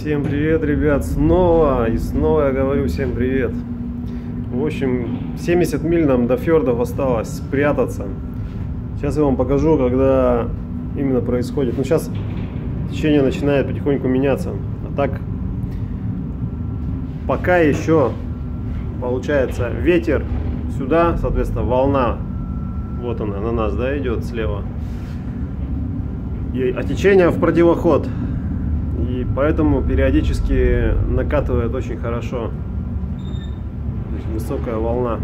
Всем привет, ребят, снова и снова я говорю всем привет. В общем, 70 миль нам до фьордов осталось спрятаться. Сейчас я вам покажу, когда именно происходит. Ну, сейчас течение начинает потихоньку меняться. А так, пока еще получается ветер сюда, соответственно, волна, вот она на нас, да, идет слева. И, а течение в противоход. И поэтому периодически накатывает очень хорошо. Высокая волна.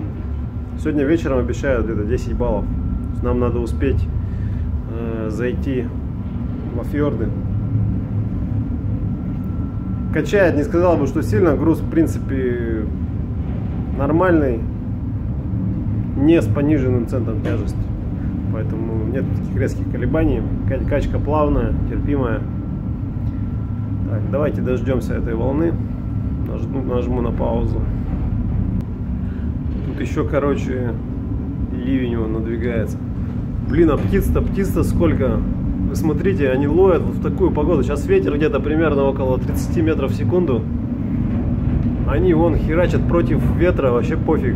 Сегодня вечером обещают где-то 10 баллов. Нам надо успеть э, зайти во фьорды. Качает, не сказал бы, что сильно. Груз, в принципе, нормальный. Не с пониженным центром тяжести. Поэтому нет таких резких колебаний. Качка плавная, терпимая. Так, давайте дождемся этой волны. Нажму, нажму на паузу. Тут еще, короче, ливень его надвигается. Блин, а птиц-то, птиц-то сколько? Вы смотрите, они ловят в такую погоду. Сейчас ветер где-то примерно около 30 метров в секунду. Они вон херачат против ветра, вообще пофиг.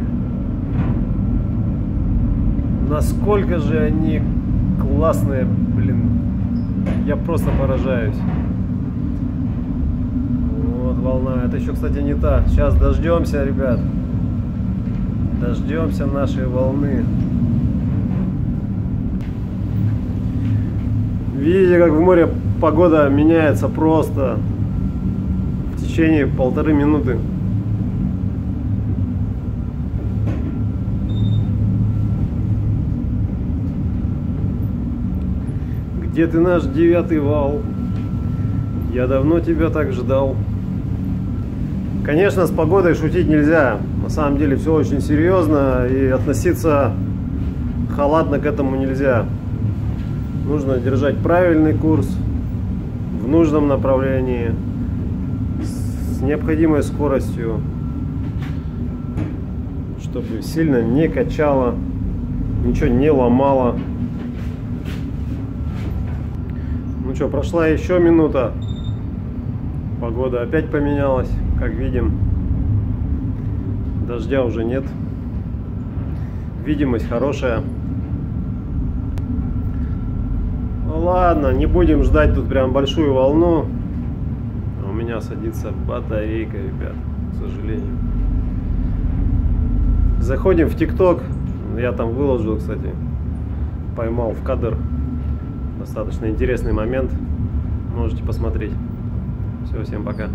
Насколько же они классные, блин. Я просто поражаюсь волна. Это еще, кстати, не та. Сейчас дождемся, ребят. Дождемся нашей волны. Видите, как в море погода меняется просто в течение полторы минуты. Где ты наш девятый вал? Я давно тебя так ждал. Конечно, с погодой шутить нельзя. На самом деле все очень серьезно и относиться халатно к этому нельзя. Нужно держать правильный курс в нужном направлении с необходимой скоростью, чтобы сильно не качало, ничего не ломало. Ну что, прошла еще минута. Погода опять поменялась как видим, дождя уже нет. Видимость хорошая. Ладно, не будем ждать тут прям большую волну. У меня садится батарейка, ребят, к сожалению. Заходим в ТикТок. Я там выложил, кстати, поймал в кадр. Достаточно интересный момент. Можете посмотреть. Все, всем пока.